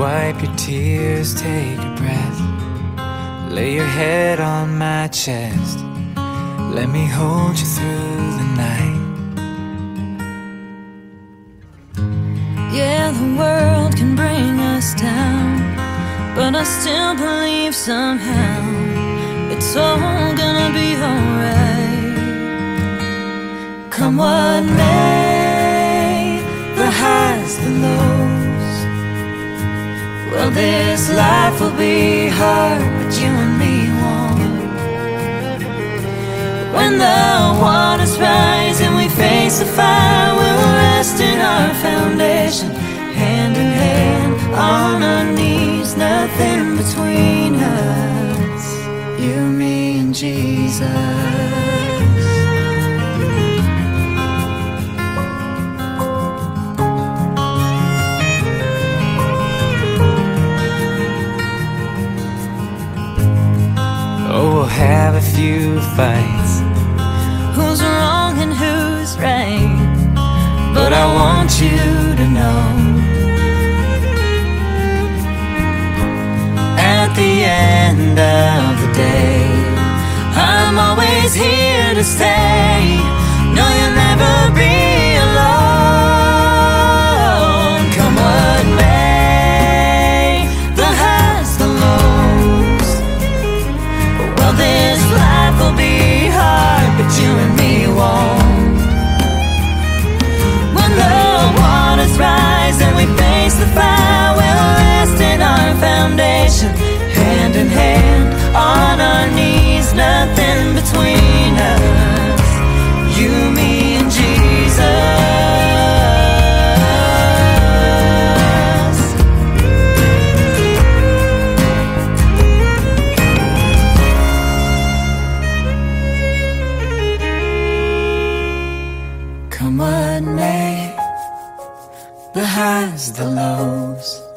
wipe your tears, take a breath. Lay your head on my chest. Let me hold you through the night. Yeah, the world can bring us down, but I still believe somehow it's all gonna be alright. Come what may, This life will be hard, but you and me won't. When the waters rise and we face the fire, we'll rest in our foundation, hand in hand, on our knees, nothing between us, you, me, and Jesus. Few fights, Who's wrong and who's right? But I want you to know. At the end of the day, I'm always here to stay. No, you'll never be nothing between us. You, me, and Jesus. Come what may, the highs, the lows.